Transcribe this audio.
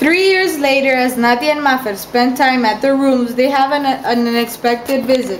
Three years later, as Nadia and Maffer spend time at their rooms, they have an, an unexpected visit.